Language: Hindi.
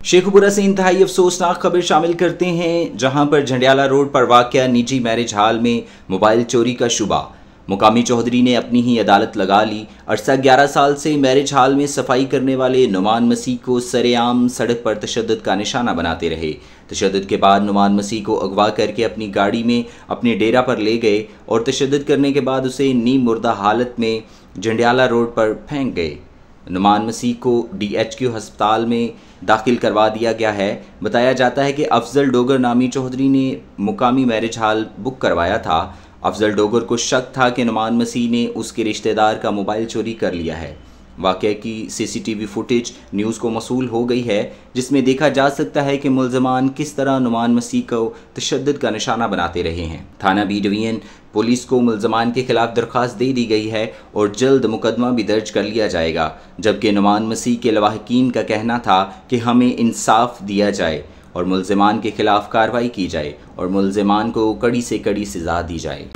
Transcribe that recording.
शेखपुरा से इंतहाई अफसोसनाक खबर शामिल करते हैं, जहाँ पर झंडियाला रोड पर वाक़ निजी मैरिज हाल में मोबाइल चोरी का शुबा। मुकामी चौधरी ने अपनी ही अदालत लगा ली। अरसा ग्यारह साल से मैरिज हाल में सफ़ाई करने वाले नुमान मसीह को सरेआम सड़क पर तशद का निशाना बनाते रहे। तशद के बाद नुमान मसीह को अगवा करके अपनी गाड़ी में अपने डेरा पर ले गए और तशद करने के बाद उसे नीम मुर्दा हालत में झंडियाला रोड पर फेंक गए। नुमान मसीह को डीएचक्यू अस्पताल में दाखिल करवा दिया गया है। बताया जाता है कि अफजल डोगर नामी चौधरी ने मुकामी मैरिज हॉल बुक करवाया था। अफजल डोगर को शक था कि नुमान मसीह ने उसके रिश्तेदार का मोबाइल चोरी कर लिया है। वाक़े की सीसीटीवी फुटेज न्यूज़ को मसूल हो गई है, जिसमें देखा जा सकता है कि मुलजमान किस तरह नुमान मसीह को तशद का निशाना बनाते रहे हैं। थाना बी डिवीज़न पुलिस को मुलजमान के खिलाफ दरख्वास्त दे दी गई है और जल्द मुकदमा भी दर्ज कर लिया जाएगा, जबकि नुमान मसीह के लवाहकीन का कहना था कि हमें इंसाफ दिया जाए और मुलजमान के खिलाफ कार्रवाई की जाए और मुलजमान को कड़ी से कड़ी सजा दी जाए।